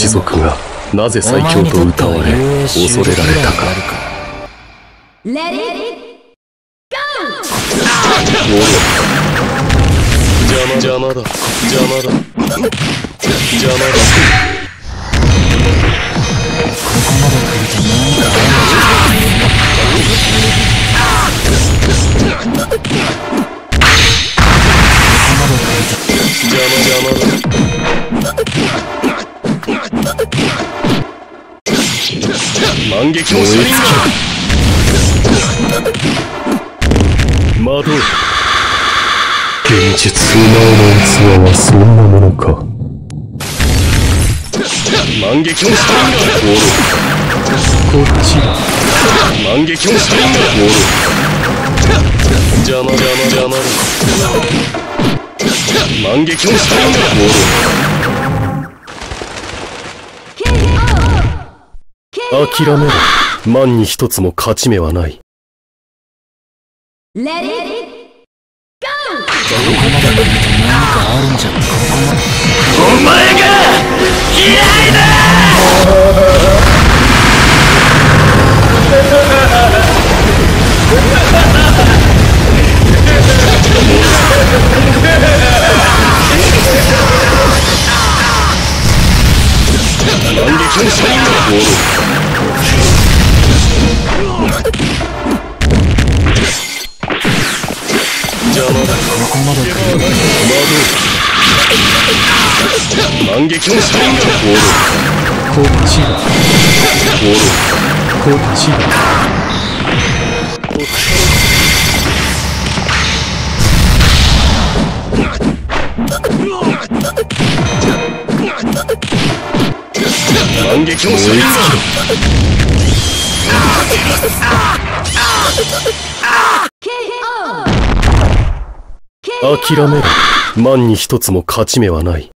一族がなぜ最強と歌われ恐れられたか。Let it 邪魔だ。邪魔だ。邪魔だ。邪魔だ。邪魔邪魔だ。万劇の車輪だ窓。現実不能の器はそんなものか。万劇の車輪だこっちだ。万劇の車輪だ邪魔邪魔邪魔。だ万劇の車輪だ諦めろ。万に一つも勝ち目はない。Let it お前が嫌いだ！万劇の車輪だ邪魔だここまで来る？万劇の車輪だ。こっちだ。こっちだ。万劇の車輪だ。KO 諦めろ万に一つも勝ち目はない。